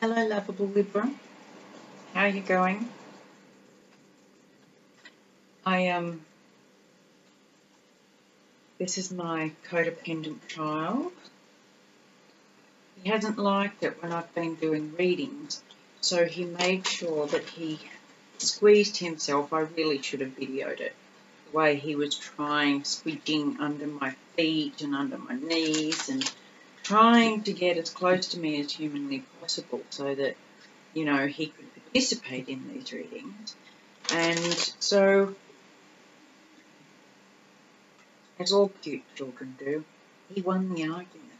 Hello, lovable Libra. How are you going? I um. This is my codependent child. He hasn't liked it when I've been doing readings, so he made sure that he squeezed himself. I really should have videoed it. The way he was trying, squidging under my feet and under my knees and trying to get as close to me as humanly possible so that, you know, he could participate in these readings. And so, as all cute children do, he won the argument.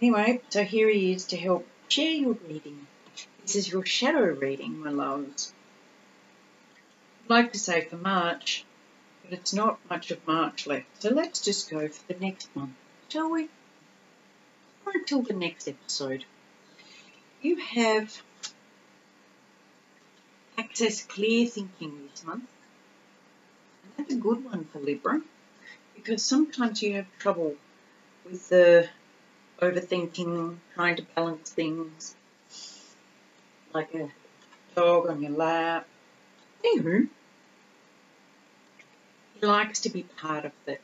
Anyway, so here he is to help share your reading. This is your shadow reading, my loves. I'd like to say for March, but it's not much of March left. So let's just go for the next month, shall we? Until the next episode. You have access clear thinking this month. And that's a good one for Libra because sometimes you have trouble with the overthinking, trying to balance things like a dog on your lap. Anywho, he likes to be part of the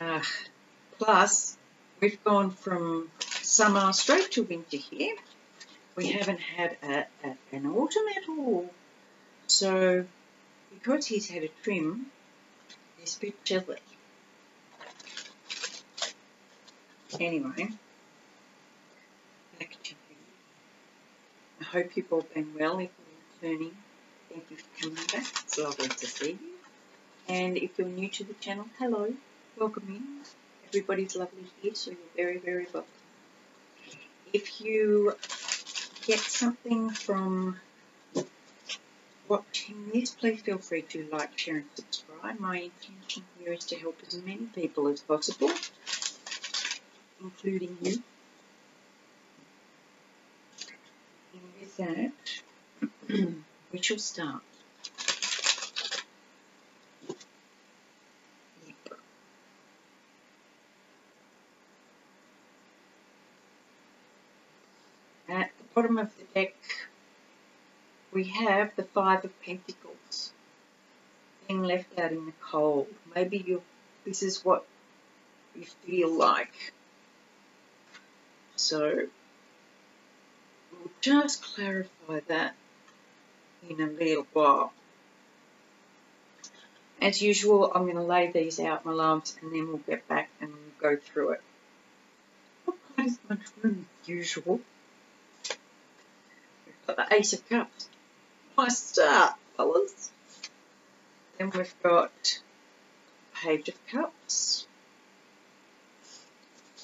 Uh, plus, we've gone from summer straight to winter here. We haven't had a, a, an autumn at all. So, because he's had a trim, it's a bit chilly. Anyway, back to you. I hope you've all been well. If you're returning, thank you for coming back. It's lovely to see you. And if you're new to the channel, hello, welcome in. Everybody's lovely here, so you're very, very welcome. If you get something from watching this, please feel free to like, share and subscribe. My intention here is to help as many people as possible, including you. And with that, we shall start. At the bottom of the deck, we have the Five of Pentacles being left out in the cold. Maybe you this is what you feel like. So we'll just clarify that in a little while. As usual, I'm going to lay these out, my loves, and then we'll get back and go through it. Not quite as much room as usual. The Ace of Cups. Nice start, fellas. Then we've got Page of Cups.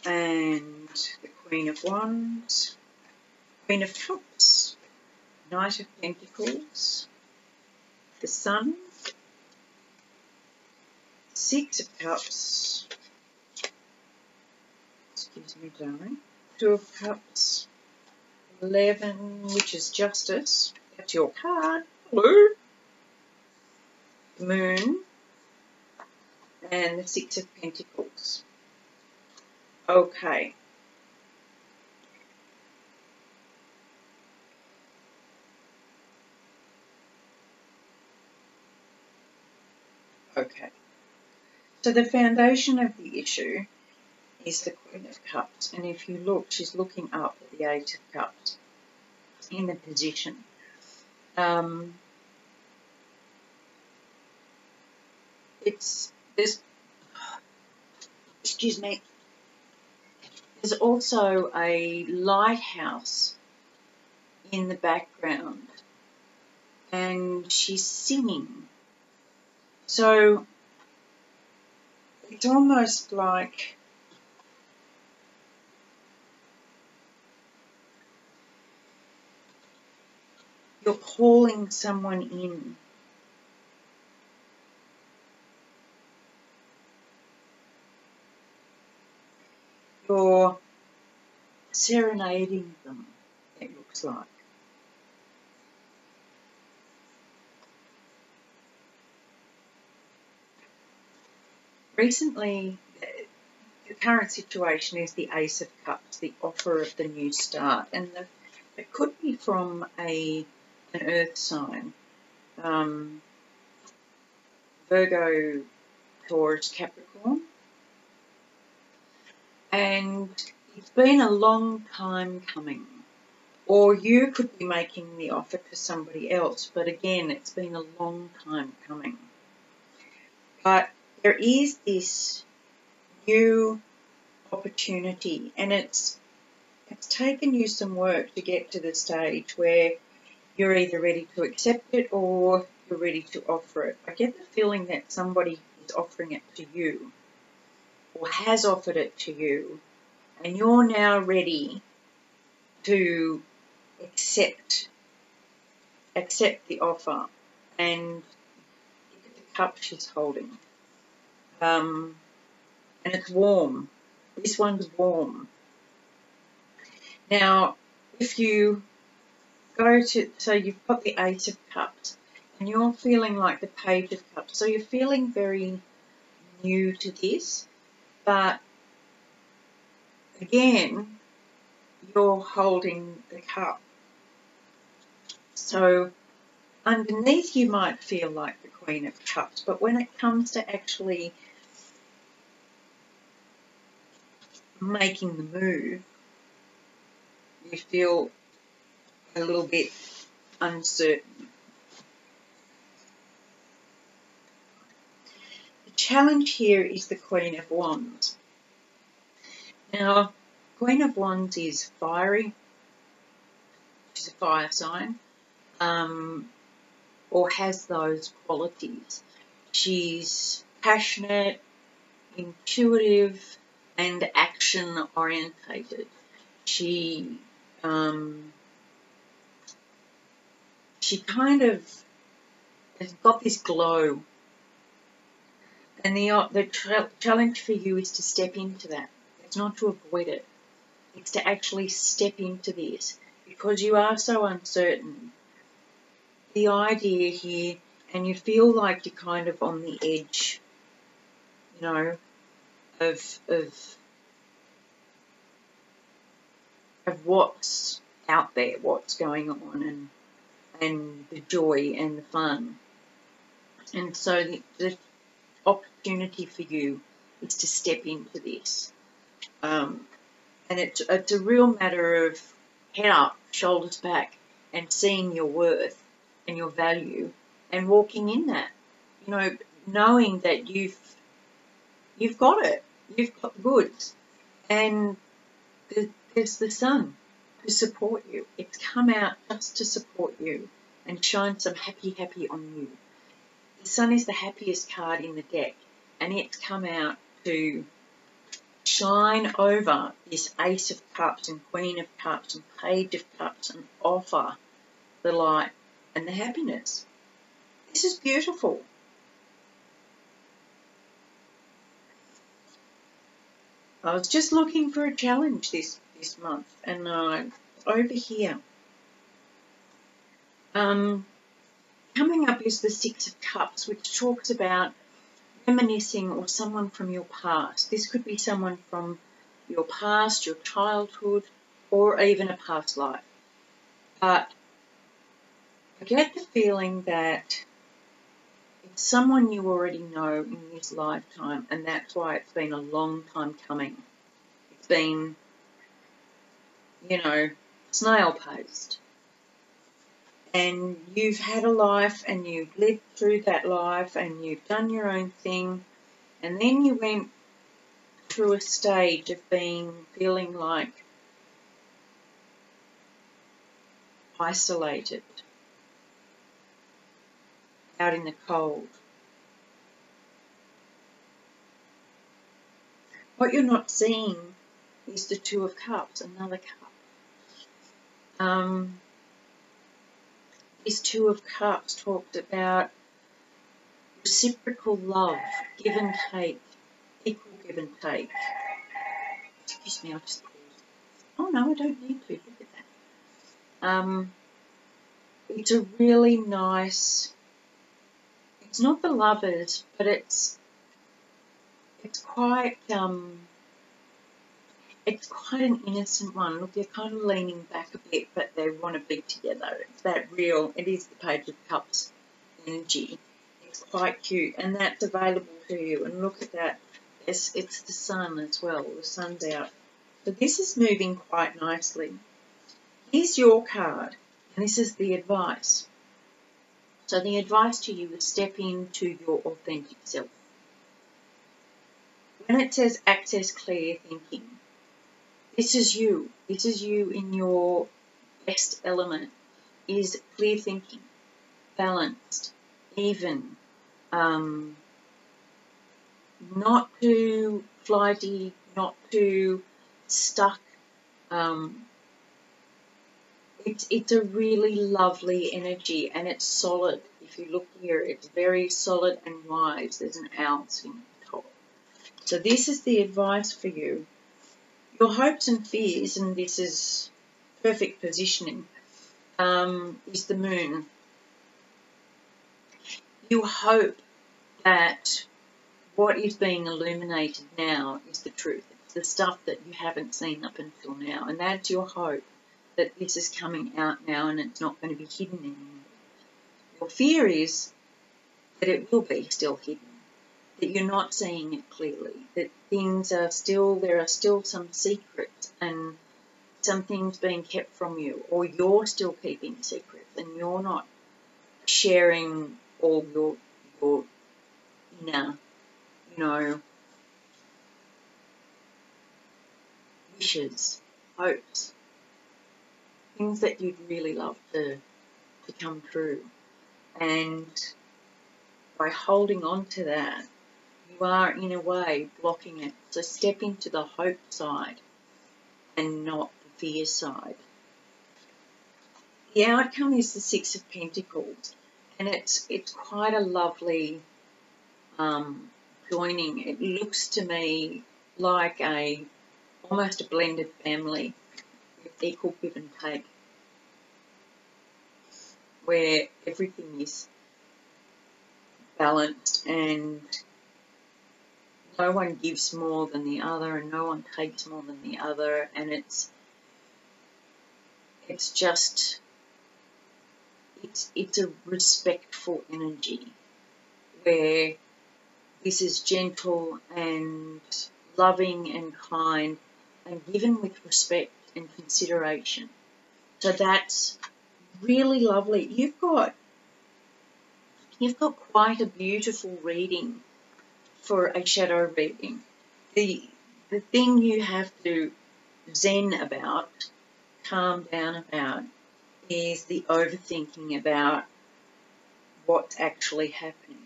And the Queen of Wands. Queen of Cups. Knight of Pentacles. The Sun. Six of Cups. Excuse me, darling. Two of Cups. Eleven, which is Justice. That's your card. Hello. Moon. And the Six of Pentacles. Okay. Okay. So the foundation of the issue is the Queen of Cups. And if you look, she's looking up at the Eight of Cups in the position. Um, it's this, excuse me there's also a lighthouse in the background and she's singing so it's almost like you're calling someone in you're serenading them, it looks like. Recently, the current situation is the Ace of Cups, the offer of the new start, and the, it could be from a an Earth sign, um, Virgo, Taurus, Capricorn, and it's been a long time coming. Or you could be making the offer to somebody else, but again, it's been a long time coming. But there is this new opportunity, and it's it's taken you some work to get to the stage where you're either ready to accept it or you're ready to offer it. I get the feeling that somebody is offering it to you or has offered it to you, and you're now ready to accept accept the offer and the cup she's holding. Um, and it's warm. This one's warm. Now, if you go to, so you've got the Eight of Cups, and you're feeling like the Page of Cups, so you're feeling very new to this, but again, you're holding the cup. So underneath you might feel like the Queen of Cups, but when it comes to actually making the move, you feel a little bit uncertain. The challenge here is the Queen of Wands. Now, Queen of Wands is fiery, she's a fire sign, um, or has those qualities. She's passionate, intuitive, and action orientated. She um, she kind of has got this glow, and the uh, the challenge for you is to step into that. It's not to avoid it. It's to actually step into this because you are so uncertain. The idea here, and you feel like you're kind of on the edge, you know, of of of what's out there, what's going on, and and the joy and the fun. And so the, the opportunity for you is to step into this. Um, and it's, it's a real matter of head up, shoulders back, and seeing your worth and your value and walking in that. You know, knowing that you've you've got it, you've got goods, and there's the sun to support you. It's come out just to support you and shine some happy, happy on you. The sun is the happiest card in the deck, and it's come out to shine over this Ace of Cups and Queen of Cups and Page of Cups and offer the light and the happiness. This is beautiful. I was just looking for a challenge this, this month and uh, over here. Um, coming up is the Six of Cups, which talks about reminiscing or someone from your past. This could be someone from your past, your childhood, or even a past life. But I get the feeling that it's someone you already know in this lifetime, and that's why it's been a long time coming. It's been, you know, snail post. and you've had a life and you've lived through that life and you've done your own thing and then you went through a stage of being feeling like isolated out in the cold. What you're not seeing is the Two of Cups, another cup. Um, this Two of Cups talked about reciprocal love, give and take, equal give and take. Excuse me, I'll just. Oh no, I don't need to. Look at that. Um, it's a really nice. It's not the lovers, but it's it's quite um, it's quite an innocent one. Look, they're kind of leaning back a bit, but they want to be together. It's that real, it is the Page of Cups energy. It's quite cute, and that's available to you. And look at that. It's, it's the sun as well. The sun's out. So this is moving quite nicely. Here's your card, and this is the advice. So the advice to you is step into your authentic self. When it says access clear thinking, this is you. This is you in your best element. Is clear thinking, balanced, even, um, not too flighty, not too stuck. Um, it's it's a really lovely energy and it's solid. If you look here, it's very solid and wise. There's an ounce in the top. So this is the advice for you your hopes and fears, and this is perfect positioning, um, is the moon. You hope that what is being illuminated now is the truth. It's the stuff that you haven't seen up until now, and that's your hope that this is coming out now and it's not going to be hidden anymore. Your fear is that it will be still hidden that you're not seeing it clearly, that things are still, there are still some secrets and some things being kept from you, or you're still keeping secrets and you're not sharing all your, your inner, you know, wishes, hopes, things that you'd really love to, to come true. And by holding on to that, you are in a way blocking it. So step into the hope side and not the fear side. The outcome is the Six of Pentacles, and it's it's quite a lovely um, joining. It looks to me like a almost a blended family with equal give and take, where everything is balanced and no one gives more than the other and no one takes more than the other and it's it's just it's it's a respectful energy where this is gentle and loving and kind and given with respect and consideration. So that's really lovely. You've got you've got quite a beautiful reading for a shadow reading. The, the thing you have to zen about, calm down about, is the overthinking about what's actually happening.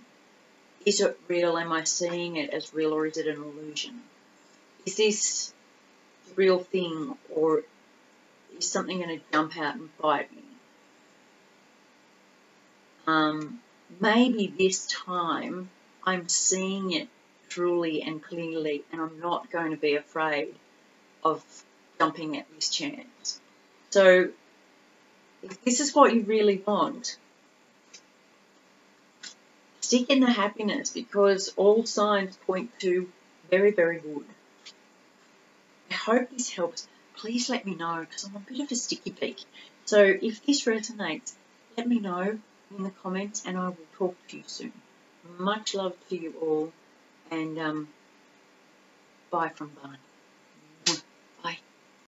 Is it real? Am I seeing it as real or is it an illusion? Is this the real thing or is something going to jump out and bite me? Um, maybe this time I'm seeing it truly and clearly, and I'm not going to be afraid of jumping at this chance. So, if this is what you really want, stick in the happiness because all signs point to very, very good. I hope this helps. Please let me know because I'm a bit of a sticky peak. So if this resonates, let me know in the comments and I will talk to you soon. Much love to you all, and um, bye from Barney.